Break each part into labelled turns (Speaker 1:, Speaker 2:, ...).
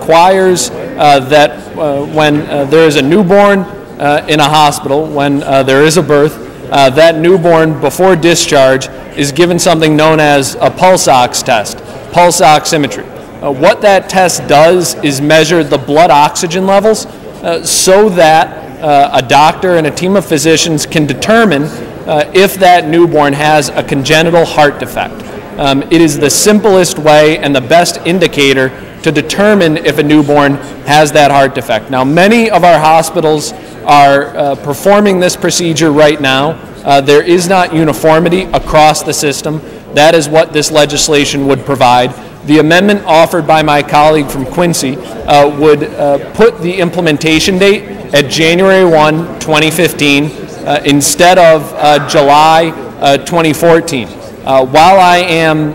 Speaker 1: requires uh, that uh, when uh, there is a newborn uh, in a hospital, when uh, there is a birth, uh, that newborn before discharge is given something known as a pulse ox test, pulse oximetry. What that test does is measure the blood oxygen levels so that a doctor and a team of physicians can determine if that newborn has a congenital heart defect. Um, it is the simplest way and the best indicator to determine if a newborn has that heart defect. Now, many of our hospitals are uh, performing this procedure right now. Uh, there is not uniformity across the system. That is what this legislation would provide. The amendment offered by my colleague from Quincy uh, would uh, put the implementation date at January 1, 2015, uh, instead of uh, July 2014. While I am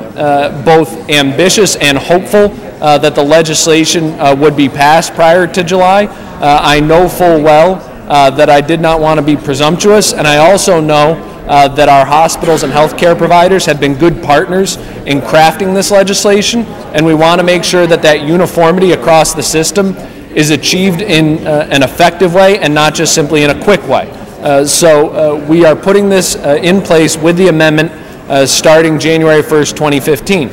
Speaker 1: both ambitious and hopeful uh, that the legislation uh, would be passed prior to July. Uh, I know full well uh, that I did not want to be presumptuous, and I also know uh, that our hospitals and healthcare providers have been good partners in crafting this legislation, and we want to make sure that that uniformity across the system is achieved in uh, an effective way and not just simply in a quick way. so we are putting this in place with the amendment starting January 1st, 2015.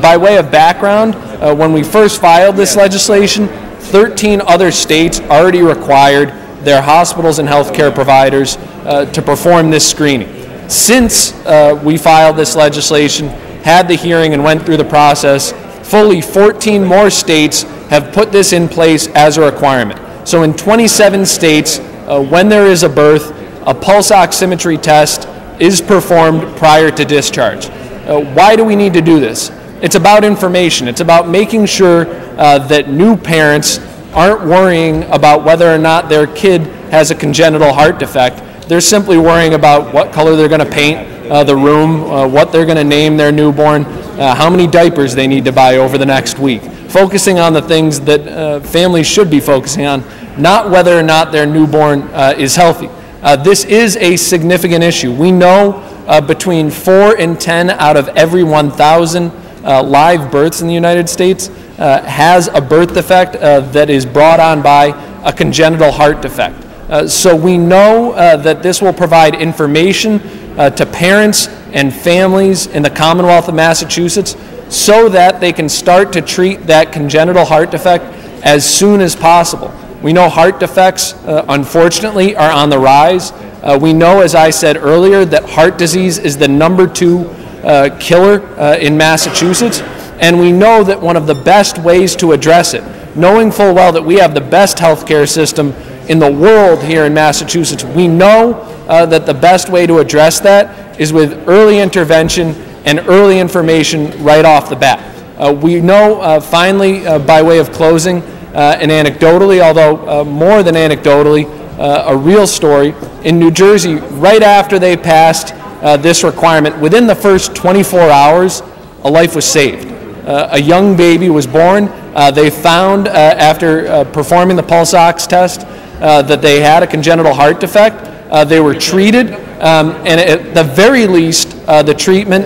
Speaker 1: by way of background, uh, when we first filed this legislation, 13 other states already required their hospitals and healthcare providers uh, to perform this screening. Since uh, we filed this legislation, had the hearing, and went through the process, fully 14 more states have put this in place as a requirement. So in 27 states, uh, when there is a birth, a pulse oximetry test is performed prior to discharge. Uh, why do we need to do this? It's about information. It's about making sure uh, that new parents aren't worrying about whether or not their kid has a congenital heart defect. They're simply worrying about what color they're going to paint uh, the room, uh, what they're going to name their newborn, uh, how many diapers they need to buy over the next week. Focusing on the things that uh, families should be focusing on, not whether or not their newborn is healthy. This is a significant issue. We know between 4 and 10 out of every 1,000 uh, live births in the United States uh, has a birth defect uh, that is brought on by a congenital heart defect. Uh, so we know uh, that this will provide information uh, to parents and families in the Commonwealth of Massachusetts so that they can start to treat that congenital heart defect as soon as possible. We know heart defects, unfortunately, are on the rise. we know, as I said earlier, that heart disease is the number two uh, killer uh, in Massachusetts, and we know that one of the best ways to address it, knowing full well that we have the best healthcare system in the world here in Massachusetts, we know uh, that the best way to address that is with early intervention and early information right off the bat. Uh, we know, uh, finally, uh, by way of closing, and anecdotally, although more than anecdotally, a real story, in New Jersey, right after they passed uh, this requirement, within the first 24 hours, a life was saved. Uh, a young baby was born. Uh, they found, uh, after uh, performing the pulse ox test, uh, that they had a congenital heart defect. they were treated, um, and at the very least, the treatment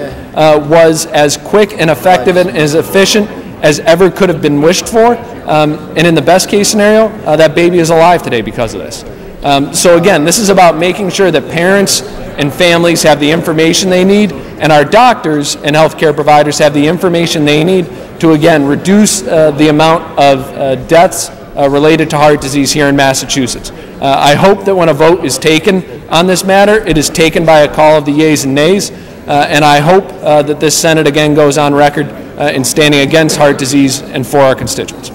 Speaker 1: was as quick and effective and as efficient as ever could have been wished for. Um, and in the best case scenario, that baby is alive today because of this. Um, so again, this is about making sure that parents and families have the information they need, and our doctors and healthcare providers have the information they need to, again, reduce uh, the amount of uh, deaths uh, related to heart disease here in Massachusetts. Uh, I hope that when a vote is taken on this matter, it is taken by a call of the yeas and nays, uh, and I hope uh, that this Senate again goes on record Uh, in standing against heart disease and for our constituents.